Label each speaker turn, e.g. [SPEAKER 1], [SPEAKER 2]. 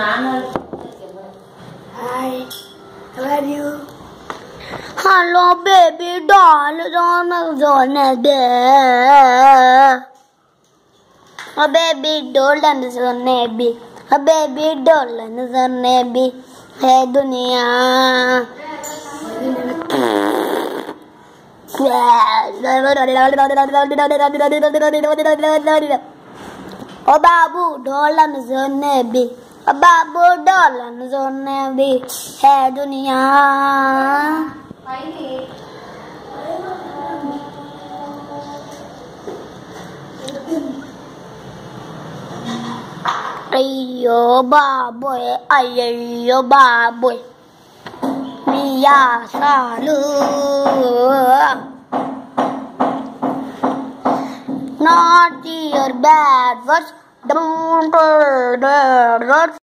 [SPEAKER 1] ನಾನು
[SPEAKER 2] Hi, how are you?
[SPEAKER 3] Hello, baby doll, don't zone A baby doll and zone A baby doll and zone B. Hey, dunia. Oh, babu, doll and zone B. बाबू डॉलन जोने भी है दुनिया अयो बाबो अयो बाबो मिया सालू Naughty or bad words do do do do.